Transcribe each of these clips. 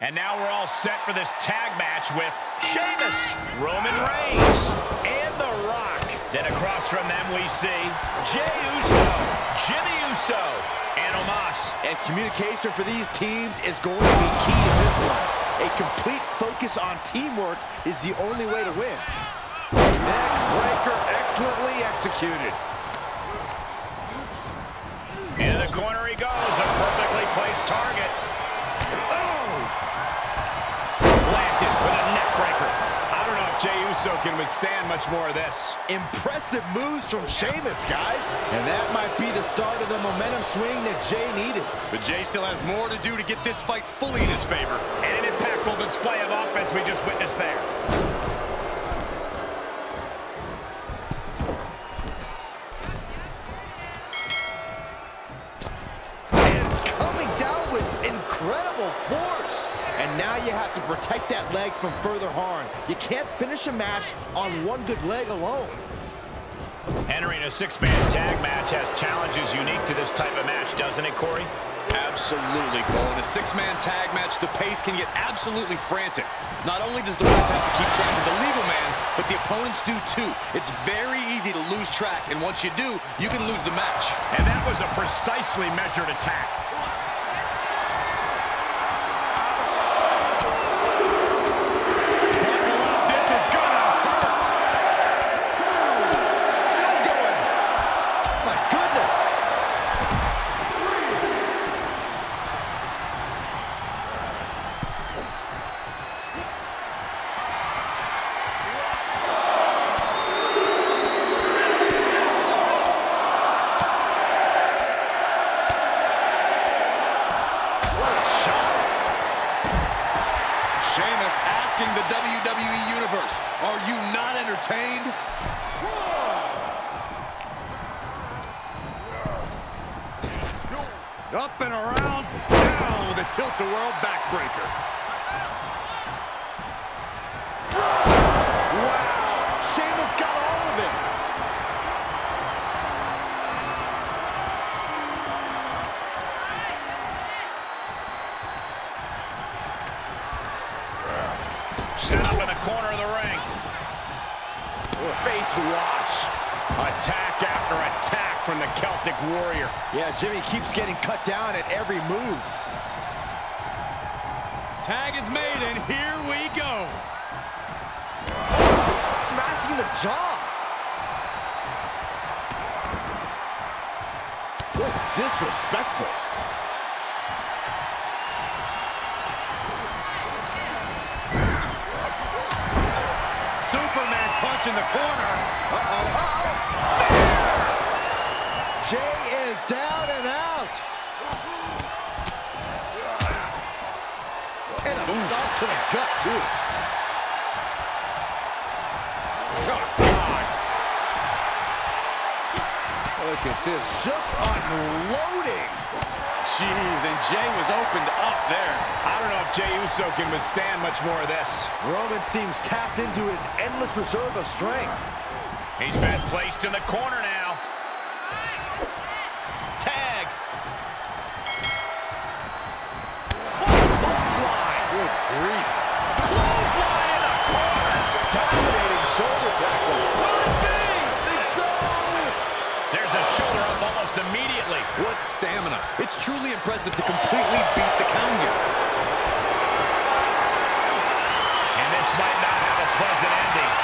And now we're all set for this tag match with Sheamus, Roman Reigns, and The Rock. Then across from them we see Jey Uso, Jimmy Uso, and Omos. And communication for these teams is going to be key in this one. A complete focus on teamwork is the only way to win. Neck breaker excellently executed. If Jey Uso can withstand much more of this. Impressive moves from Sheamus, guys. And that might be the start of the momentum swing that Jey needed. But Jey still has more to do to get this fight fully in his favor. And an impactful display of offense we just witnessed there. Protect that leg from further harm. You can't finish a match on one good leg alone. Entering a six-man tag match has challenges unique to this type of match, doesn't it, Corey? Absolutely, Cole. In a six-man tag match, the pace can get absolutely frantic. Not only does the ref have to keep track of the legal man, but the opponents do too. It's very easy to lose track, and once you do, you can lose the match. And that was a precisely measured attack. Face wash. Attack after attack from the Celtic Warrior. Yeah, Jimmy keeps getting cut down at every move. Tag is made, and here we go. Smashing the jaw. Just disrespectful. Punch in the corner. Uh-oh, uh-oh. Jey is down and out. And a stop to the gut, too. Oh, God. Look at this, just unloading. Jeez, and Jey was opened up there. I don't know if Jey Uso can withstand much more of this. Roman seems tapped into his endless reserve of strength. He's been placed in the corner now. Truly impressive to completely beat the count here. And this might not have a pleasant ending.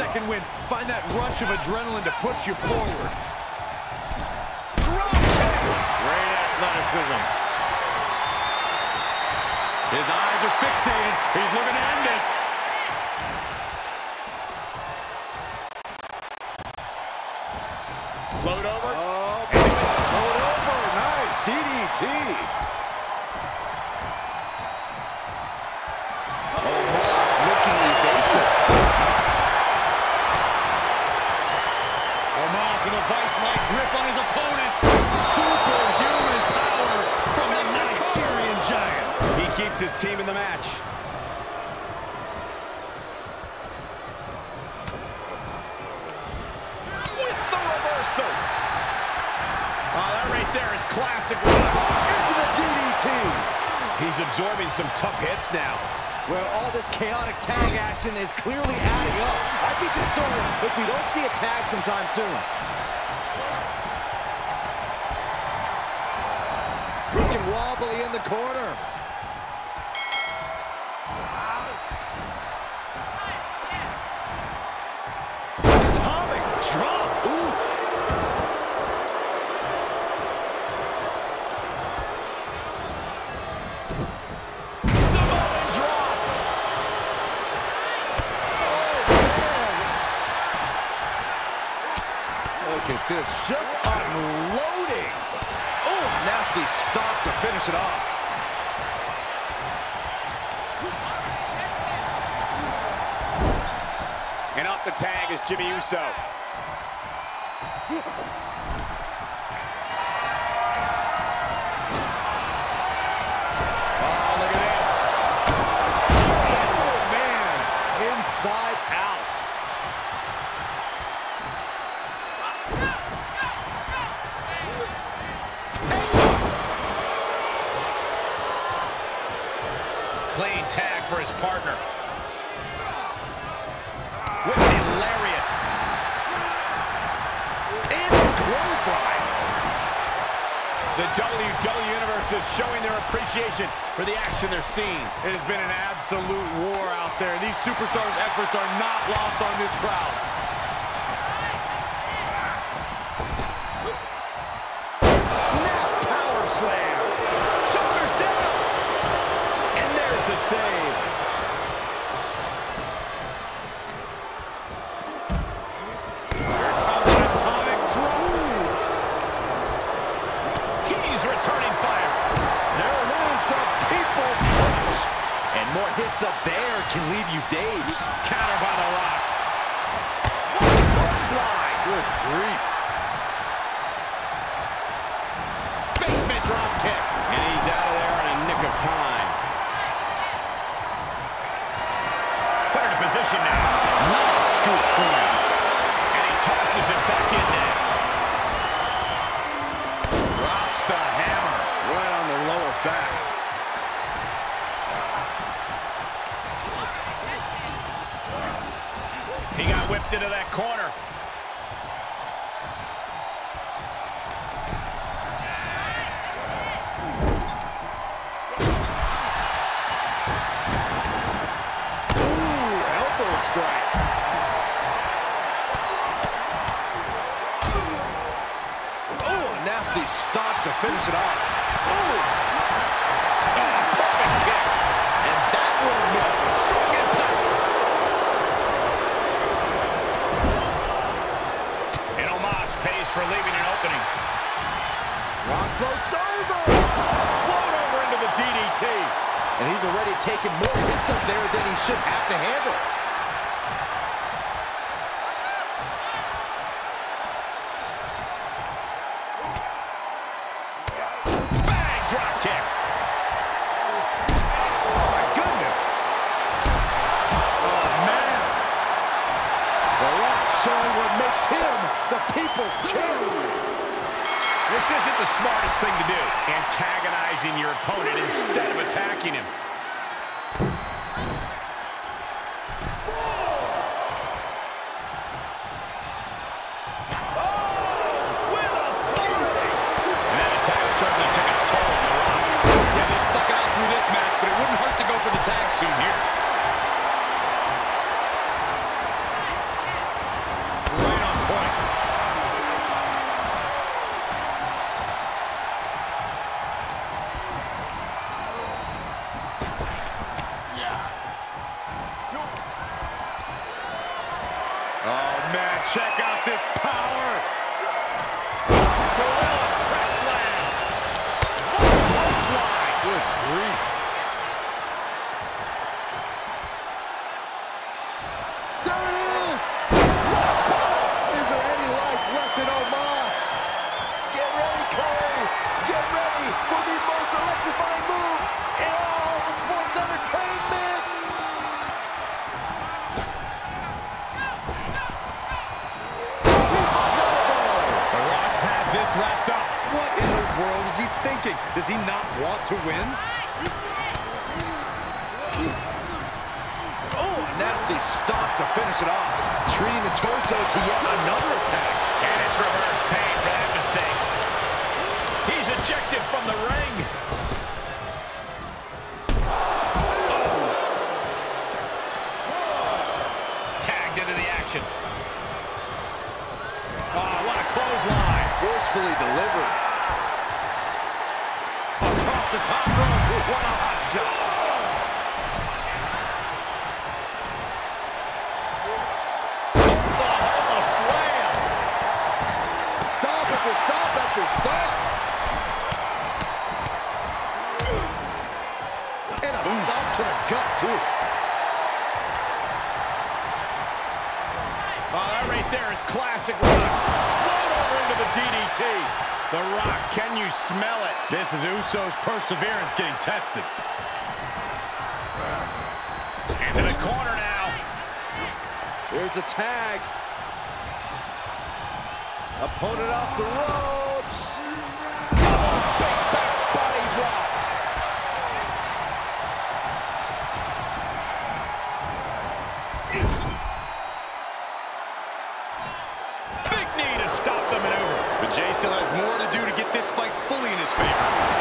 Second win. Find that rush of adrenaline to push you forward. Drop. Great athleticism. His eyes are fixated. He's looking to end this. Float over. Oh, float over. Nice. DDT. Omos looking evasive. Omos with a vice-like grip on his opponent. Superhuman power from the Nigerian Giant. He keeps his team in the match. With the reversal. Oh, that right there is classic rock. Into the DDT. He's absorbing some tough hits now. Well, all this chaotic tag action is clearly adding up. I'd be concerned if we don't see a tag sometime soon. Looking wobbly in the corner. Oh, oh, man, inside out. Clean tag for his partner. The WWE Universe is showing their appreciation for the action they're seeing. It has been an absolute war out there. These superstars' efforts are not lost on this crowd. Snap power slam. Shoulders down. And there's the save. Comes an atomic drop. He's returning fire. There it is, the people's touch. And more hits up there can leave you dazed. Counter by The Rock. Clothesline. Good grief. Basement drop kick. And he's out of there in a nick of time. He into that corner. Oh, nasty stop to finish it off. Oh, for leaving an opening. Rock floats over. Float over into the DDT. And he's already taken more hits up there than he should have to handle. this wrapped up. What in the world is he thinking? Does he not want to win? Oh, a nasty stop to finish it off. Treating the torso to yet another attack. And it's reverse pain for that mistake. He's ejected from the ring. Oh, that right there is classic Rock. Float over into the DDT. The Rock, can you smell it? This is Uso's perseverance getting tested. Into the corner now. Here's a tag. Opponent off the rope. fully in his favor.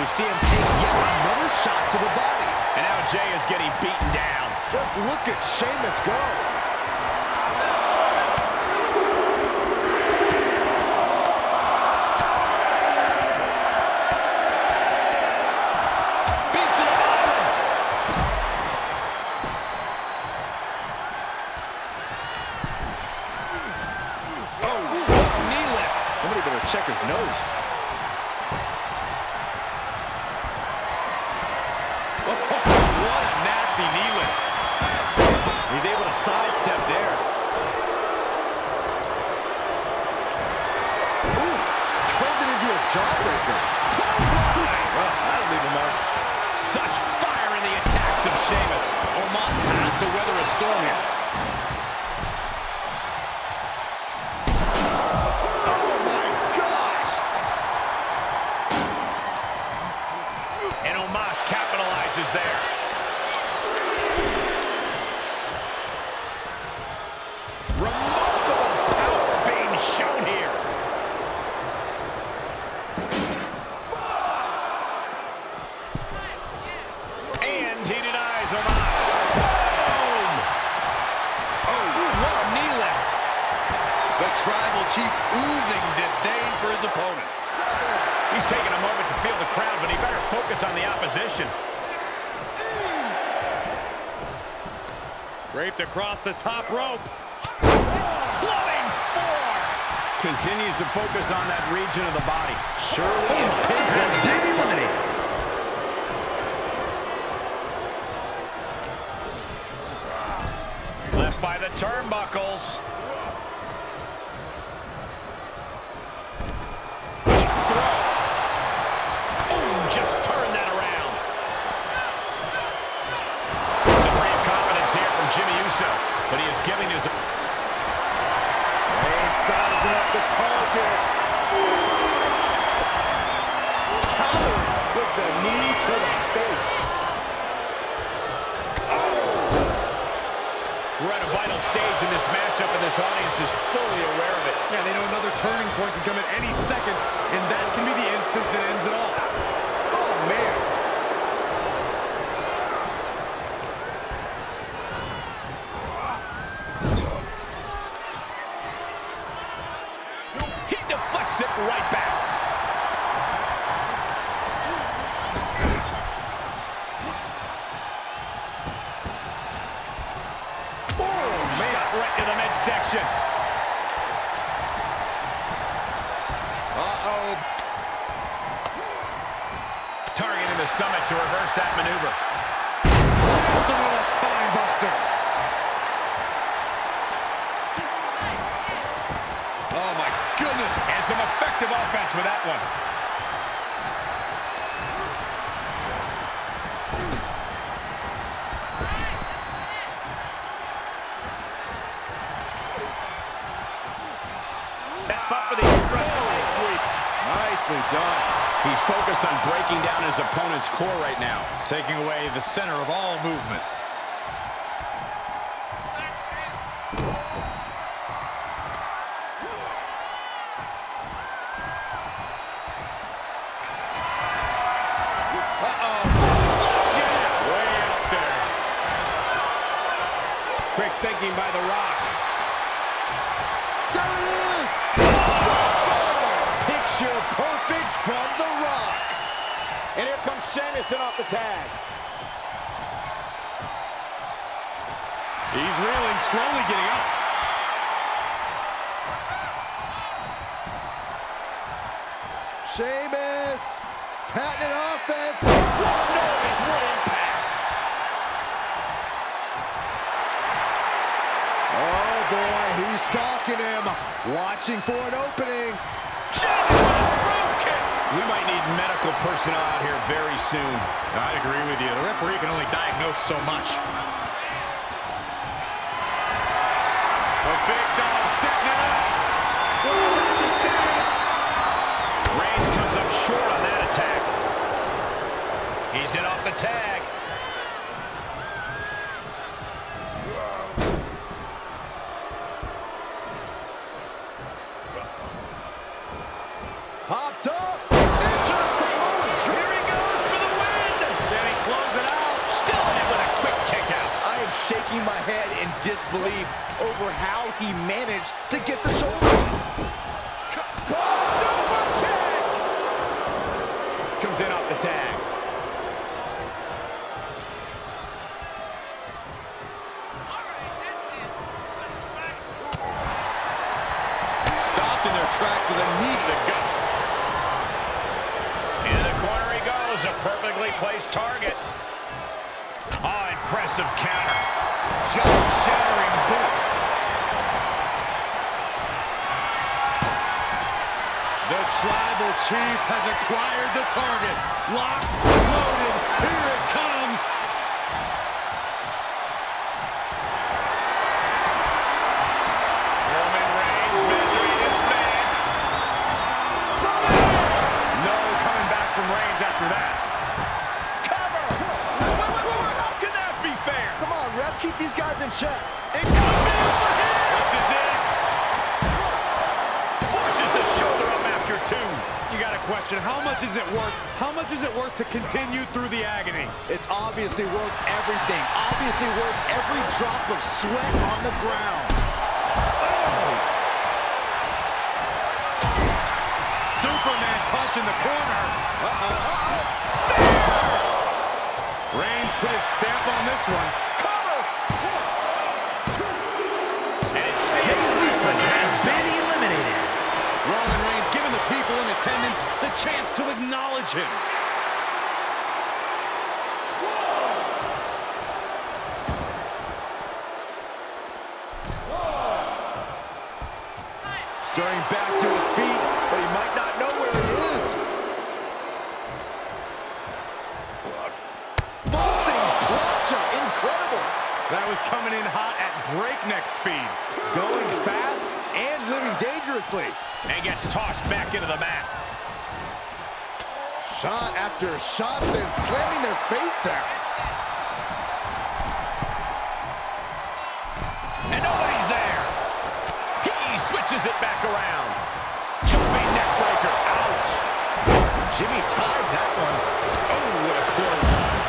we see him take yet another shot to the body. And now Jey is getting beaten down. Just look at Sheamus go. top rope. Clubbing four. Continues to focus on that region of the body. Surely oh, is pinned. Has by the turnbuckles. He deflects it right back. Oh, Shot right to the midsection. Uh-oh. Target in the stomach to reverse that maneuver. That's a little spine buster. effective offense with that one. Up for the sweep. Nicely done. He's focused on breaking down his opponent's core right now, taking away the center of all movement. Off the tag. He's reeling, slowly getting up. Sheamus, patented offense. What noise, what impact. Oh boy, he's stalking him, watching for an opening. We might need medical personnel out here very soon. I agree with you. The referee can only diagnose so much. tracks with a knee to the gut. In the corner he goes, a perfectly placed target. Oh, impressive counter. Just shattering boot. The Tribal Chief has acquired the target. Locked, loaded, here it comes. These guys in check. It could be over here. This is it. Forces the shoulder up after two. You got a question. How much is it worth? How much is it worth to continue through the agony? It's obviously worth everything. Obviously worth every drop of sweat on the ground. Oh! Superman punch in the corner. Spear. Reigns put his stamp on this one. Chance to acknowledge him. Stirring back to his feet, but he might not know where he is. Vaulting plancha, incredible. That was coming in hot at breakneck speed. Going fast and living dangerously. And gets tossed back into the mat. Shot after shot, then slamming their face down. And nobody's there. He switches it back around. Jumping neck breaker. Ouch. Jimmy tied that one. Oh, what a clothesline.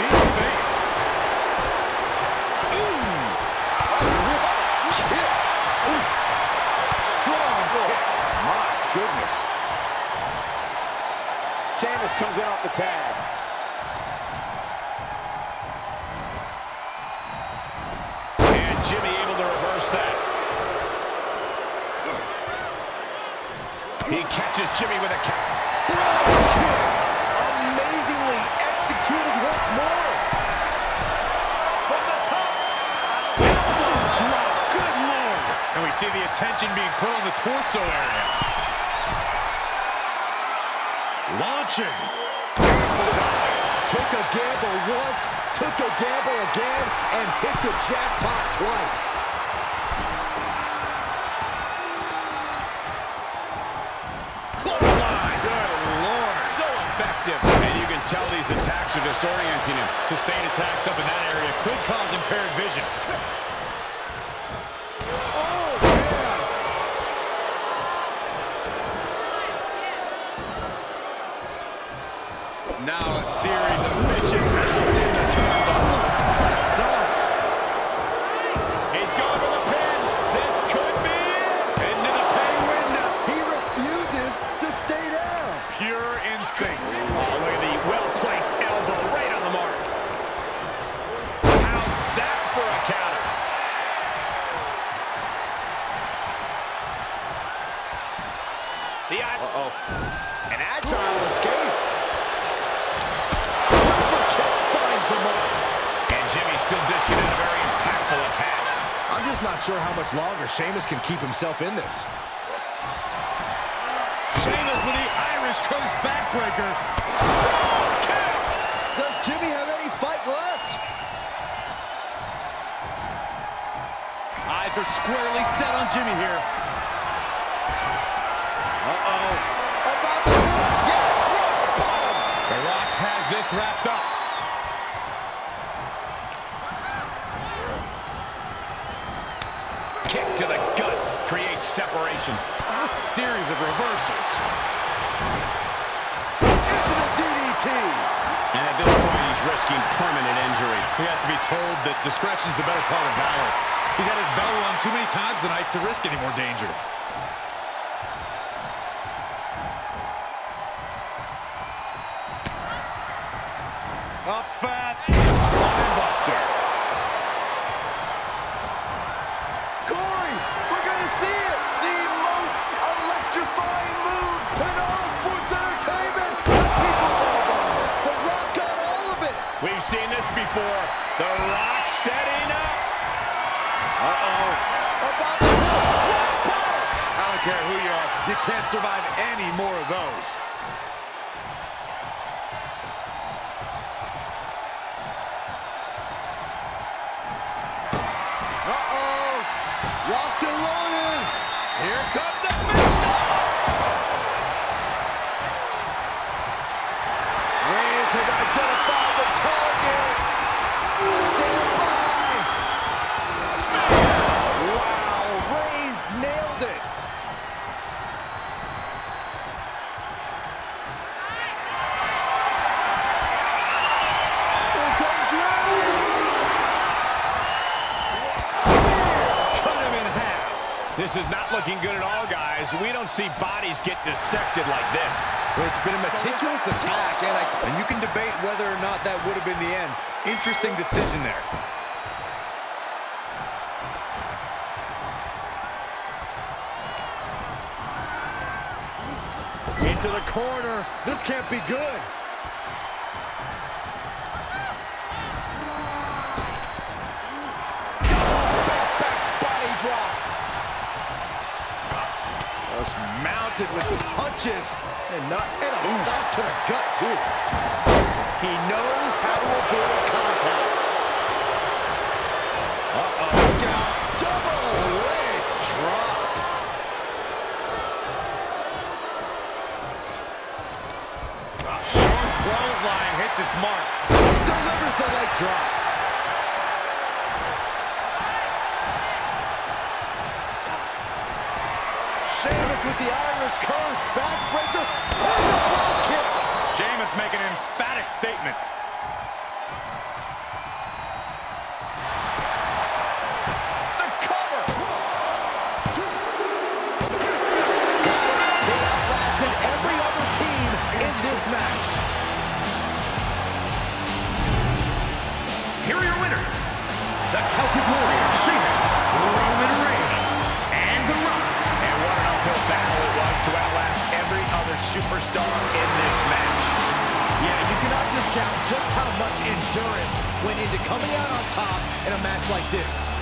Knee to the face. Kick. Oof. Strong kick. My goodness. Sheamus comes in off the tag. And Jimmy able to reverse that. He catches Jimmy with a count. Amazingly executed once more. From the top. Good lord. And we see the attention being put on the torso area. Launching. Took a gamble once, took a gamble again, and hit the jackpot twice. Clothesline. Good lord. So effective. And you can tell these attacks are disorienting him. Sustained attacks up in that area could cause impaired vision. Just not sure how much longer Sheamus can keep himself in this. Sheamus with the Irish Curse backbreaker. Does Jimmy have any fight left? Eyes are squarely set on Jimmy here. Uh-oh. About to Yes, rock bottom. The Rock has this wrapped up. Kick to the gut creates separation. Series of reversals. Into the DDT. And at this point, he's risking permanent injury. He has to be told that discretion's the better part of valor. He's had his bell rung too many times tonight to risk any more danger. Before. The Rock setting up. Uh-oh. About to I don't care who you are. You can't survive any more of those. Looking good at all, guys. We don't see bodies get dissected like this. It's been a meticulous attack, and, I, and you can debate whether or not that would have been the end. Interesting decision there. Into the corner. This can't be good. Just mounted with punches. And not and a stop to the gut, too. He knows how to avoid contact. Uh-oh. Look out. Double leg drop. Short clothesline hits its mark. Delivers the leg drop. Sheamus with the Irish curse. Backbreaker. And a front kick. Sheamus making an emphatic statement. The cover. They outlasted every other team in this They've every other team in this match. Here are your winners. The Celtic Warrior, Sheamus, Roman Reigns, and The Rock. And what an uphill battle it was to outlast every other superstar in this discount just how much endurance went into coming out on top in a match like this.